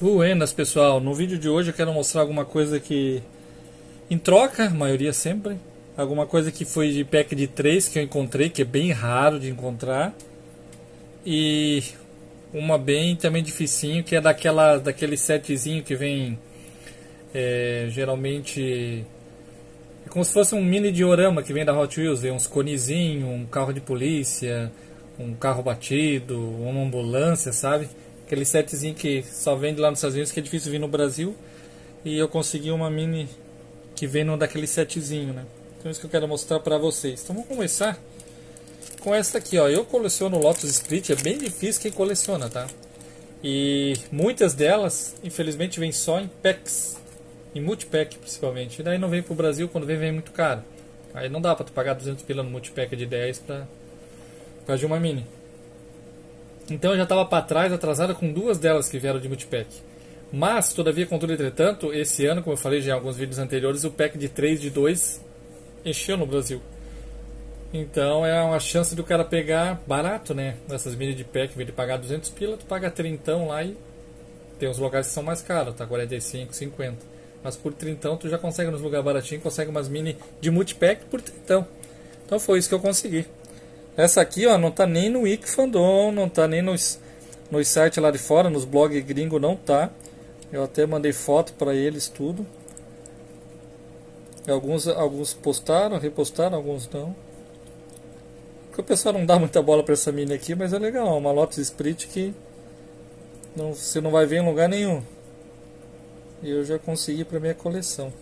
Buenas pessoal, no vídeo de hoje eu quero mostrar alguma coisa que em troca, maioria sempre, alguma coisa que foi de pack de 3 que eu encontrei, que é bem raro de encontrar. E uma bem também dificinho, que é daquela daquele setzinho que vem é, geralmente é como se fosse um mini diorama que vem da Hot Wheels, vem uns conezinhos, um carro de polícia, um carro batido, uma ambulância, sabe? Aquele setzinho que só vende lá nos Estados Unidos, que é difícil vir no Brasil. E eu consegui uma mini que vem no daquele setzinho, né? Então é isso que eu quero mostrar pra vocês. Então vamos começar com essa aqui, ó. Eu coleciono Lotus Split, é bem difícil quem coleciona, tá? E muitas delas, infelizmente, vêm só em packs. Em multipack, principalmente. E daí não vem pro Brasil, quando vem, vem muito caro. Aí não dá pra tu pagar 200 pila no multipack de 10 pra, pra de uma mini. Então eu já estava para trás, atrasada com duas delas que vieram de multipack. Mas, todavia, contudo, entretanto, esse ano, como eu falei já em alguns vídeos anteriores, o pack de 3 de 2 encheu no Brasil. Então é uma chance do cara pegar barato, né? Nessas mini de pack, em vez de pagar 200 pila, tu paga 30 lá e tem uns lugares que são mais caros, tá? 45, 50. Mas por 30 tu já consegue nos lugares baratinhos, consegue umas mini de multipack por 30. Então foi isso que eu consegui. Essa aqui, ó, não tá nem no Wikifandom, não tá nem nos, nos sites lá de fora, nos blogs gringo não tá. Eu até mandei foto para eles tudo. Alguns, alguns postaram, repostaram, alguns não. Porque o pessoal não dá muita bola para essa mini aqui, mas é legal, uma Lotus Split que não, você não vai ver em lugar nenhum. E eu já consegui para minha coleção.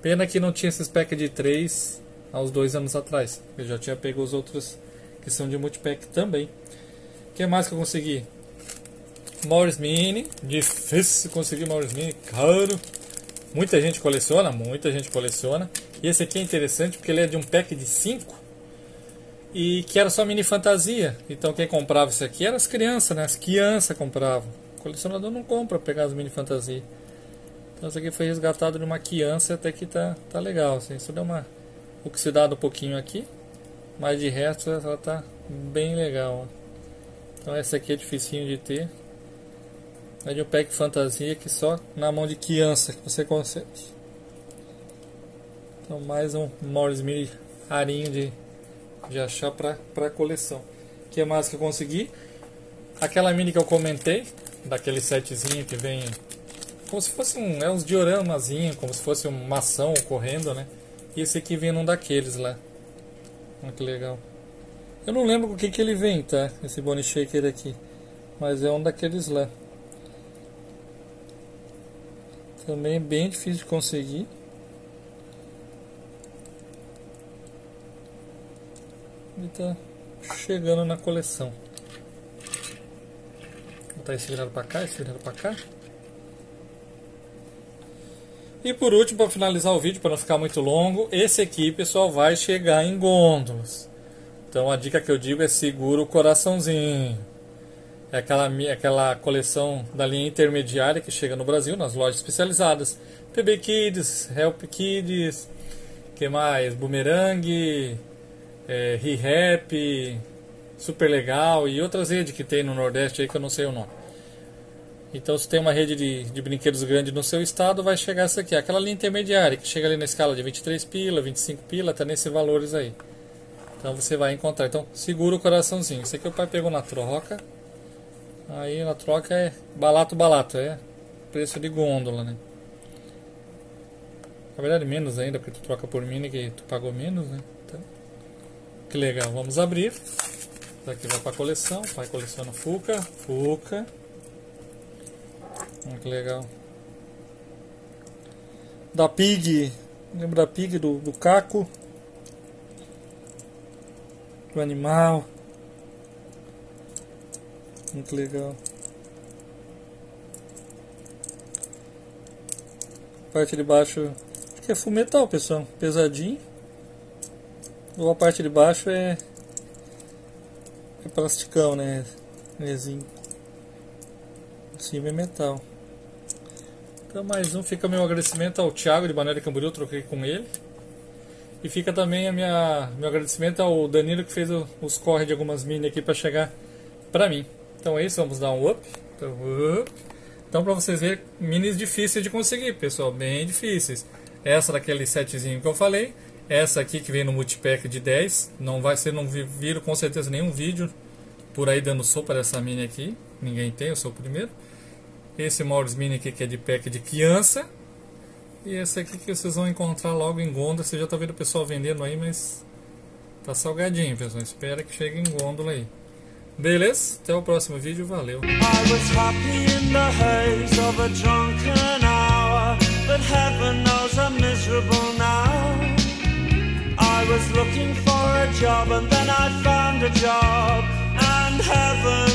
Pena que não tinha esses packs de 3 há uns dois anos atrás. Eu já tinha pego os outros que são de multipack também. O que mais que eu consegui? Morris Mini, difícil conseguir Morris Mini, caro. Muita gente coleciona, muita gente coleciona. E esse aqui é interessante porque ele é de um pack de 5 e que era só mini fantasia. Então quem comprava isso aqui eram as crianças, né? As crianças compravam. O colecionador não compra pegar as mini fantasia. Então isso aqui foi resgatado de uma criança até que tá, tá legal. Assim. Isso deu uma oxidada um pouquinho aqui. Mas de resto ela tá bem legal. Então essa aqui é dificinho de ter. É de um pack fantasia que só na mão de criança que você consegue. Então mais um Morris Mini rarinho de, de achar para para coleção. O que mais que eu consegui? Aquela mini que eu comentei, daquele setzinho que vem como se fosse um, é uns dioramazinho, como se fosse uma maçã correndo, né? E esse aqui vem num daqueles lá. Olha que legal. Eu não lembro com que, que ele vem, tá? Esse Bone Shaker aqui. Mas é um daqueles lá. Também é bem difícil de conseguir. E tá chegando na coleção. Vou botar esse virado pra cá, esse virado pra cá. E por último, para finalizar o vídeo, para não ficar muito longo, esse aqui, pessoal, vai chegar em gôndolas. Então a dica que eu digo é segura o coraçãozinho. É aquela, aquela coleção da linha intermediária que chega no Brasil, nas lojas especializadas. PB Kids, Help Kids, que mais? Boomerang, é, Re-Rap, Super Legal e outras redes que tem no Nordeste aí que eu não sei o nome. Então, se tem uma rede de, de brinquedos grande no seu estado, vai chegar essa aqui, aquela linha intermediária, que chega ali na escala de 23 pila, 25 pila, tá nesses valores aí. Então você vai encontrar. Então segura o coraçãozinho. Esse aqui o pai pegou na troca. Aí na troca é balato balato, é preço de gôndola, né? Na verdade menos ainda, porque tu troca por mini que tu pagou menos, né? Então, que legal, vamos abrir. Isso aqui vai para coleção, pai coleciona Fuca, Fuca. Olha que legal. Da Pig. Lembra da Pig do, do Caco? Do animal. Muito legal. Parte de baixo. Acho que é full metal, pessoal. Pesadinho. Ou a parte de baixo é. É plasticão, né? Resinho. Em cima é metal. Então mais um, fica meu agradecimento ao Thiago de Banana Camboriú, troquei com ele. E fica também a minha, meu agradecimento ao Danilo que fez o, os corre de algumas mini aqui para chegar para mim. Então é isso, vamos dar um up. Então. Então, para vocês verem, minis difíceis de conseguir, pessoal, bem difíceis. Essa daquele setzinho que eu falei, essa aqui que vem no multipack de 10, não vai ser, não viram com certeza nenhum vídeo por aí dando sopa dessa mini aqui, ninguém tem, eu sou o primeiro. Esse Morris Mini aqui que é de pack de criança. E esse aqui que vocês vão encontrar logo em Gôndola. Você já está vendo o pessoal vendendo aí, mas tá salgadinho, pessoal. Espera que chegue em Gôndola aí. Beleza? Até o próximo vídeo. Valeu. I was looking for a job and then I found a job and heaven